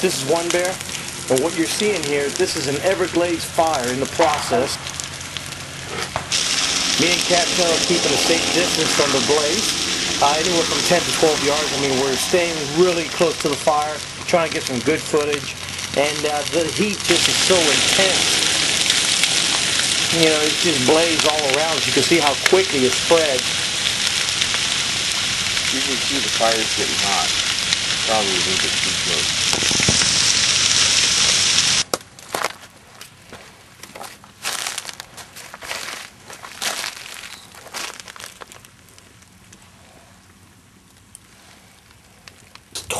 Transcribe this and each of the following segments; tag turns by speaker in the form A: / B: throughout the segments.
A: This is Onebear, and what you're seeing here, this is an Everglades fire in the process. Me and Cattail are keeping a safe distance from the blaze, uh, anywhere from 10 to 12 yards. I mean, we're staying really close to the fire, trying to get some good footage, and uh, the heat just is so intense. You know, it's just blaze all around. You can see how quickly it spreads.
B: You can see the fire's getting hot. Probably bit too close.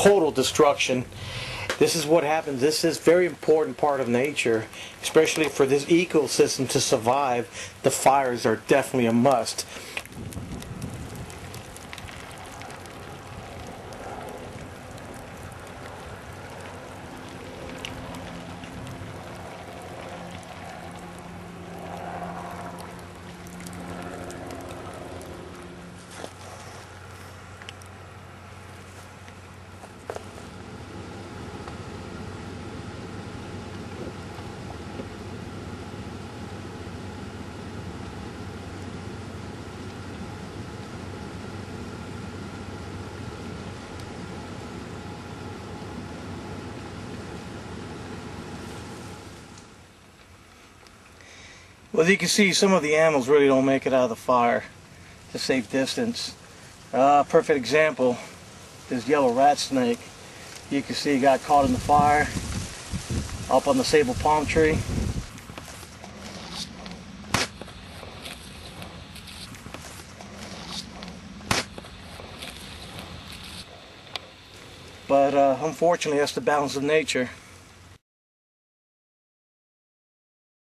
A: total destruction. This is what happens. This is very important part of nature, especially for this ecosystem to survive. The fires are definitely a must. Well, as you can see, some of the animals really don't make it out of the fire to safe distance. Uh, perfect example, this yellow rat snake. You can see he got caught in the fire up on the sable palm tree. But uh, unfortunately, that's the balance of nature.